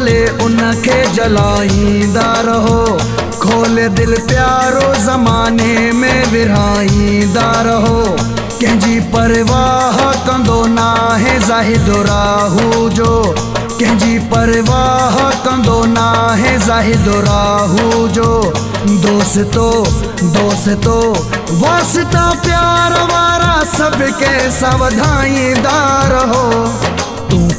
भले उनखे जलाईंदा रहो। खोले दिल प्यारो ज़माने में विरहाईंदा रहो। कंहिंजी परवाह कंदो नाहे ज़ाहिद राहू जो। कंहिंजी परवाह कंदो नाहे ज़ाहिद राहू जो। दोस्तो दोस्तो, वास्ता प्यार वारा सभके सावधाईंदा रहो।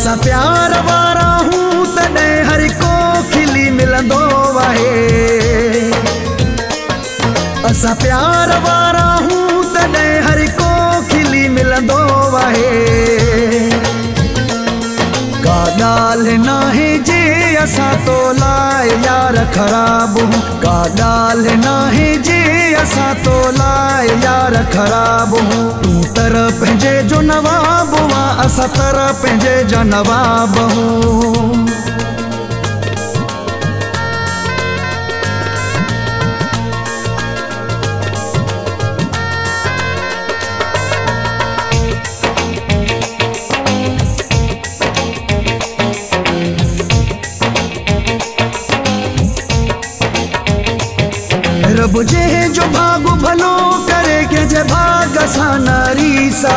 असां प्यार वारा हूँ तॾहिं हर को खिली मिलंदो आहे असां प्यार वारा हूँ तॾहिं हर को खिली मिलंदो आहे का ॻाल्हि नाहे जे, असां तो लाइ यार ख़राब हूँ। का ॻाल्हि नाहे जे, असां तो लाइ यार ख़राब हूँ। तूं तर पंहिंजे जो नवाब हुआ असां तर पंहिंजे जा नवाब हूँ जे भाग भलो करे के जे भाग सां नारीसा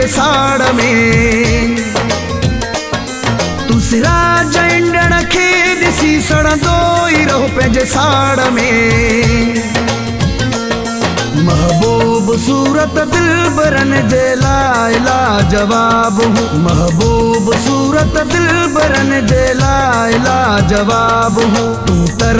पंहिंजे साड़ में। तूं सिराज खे रहो पंहिंजे साड़ महबूब सूरत दिल बरन जे लाइ लाजवाब हूँ। महबूब सूरत दिल बरन जे लाइ लाजवाब हूँ। तर